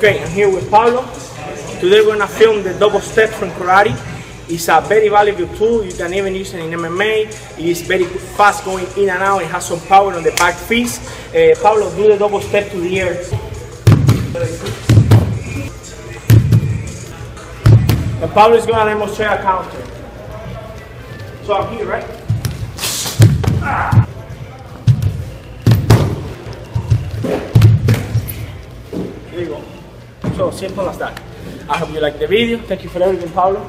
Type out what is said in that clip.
Okay, I'm here with Pablo. Today we're gonna film the double step from karate. It's a very valuable tool. You can even use it in MMA. It's very fast going in and out. It has some power on the back feet. Uh, Pablo, do the double step to the air. And Pablo is gonna demonstrate a counter. So I'm here, right? There you go. So simple as that. I hope you like the video. Thank you for everything, Pablo.